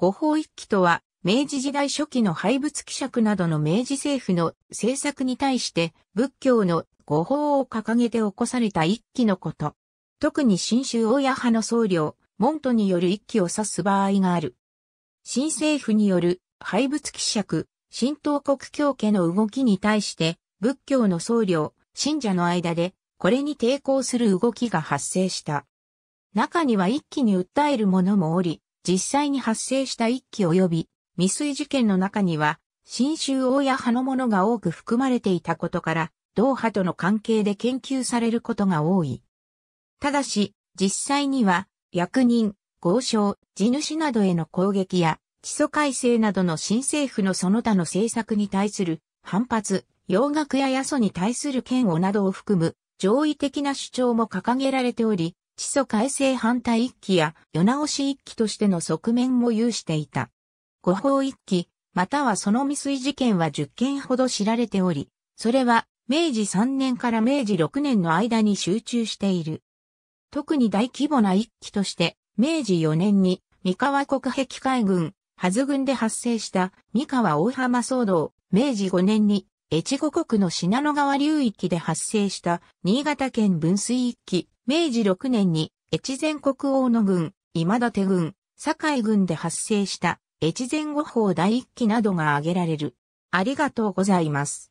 五法一揆とは、明治時代初期の廃仏希釈などの明治政府の政策に対して仏教の五法を掲げて起こされた一揆のこと。特に新州大家派の僧侶、門徒による一揆を指す場合がある。新政府による廃仏希釈、新東国教家の動きに対して仏教の僧侶、信者の間でこれに抵抗する動きが発生した。中には一気に訴える者もおり、実際に発生した一揆及び未遂事件の中には、新州大家派の者が多く含まれていたことから、同派との関係で研究されることが多い。ただし、実際には、役人、豪商、地主などへの攻撃や、基礎改正などの新政府のその他の政策に対する反発、洋楽や野祖に対する嫌悪などを含む上位的な主張も掲げられており、基礎改正反対一揆や世直し一揆としての側面も有していた。五法一揆、またはその未遂事件は10件ほど知られており、それは明治3年から明治6年の間に集中している。特に大規模な一揆として、明治4年に三河国壁海軍、はず軍で発生した三河大浜騒動、明治5年に越後国の信濃川流域で発生した新潟県分水一揆、明治6年に越前国王の軍、今立軍、堺軍で発生した越前五法第一期などが挙げられる。ありがとうございます。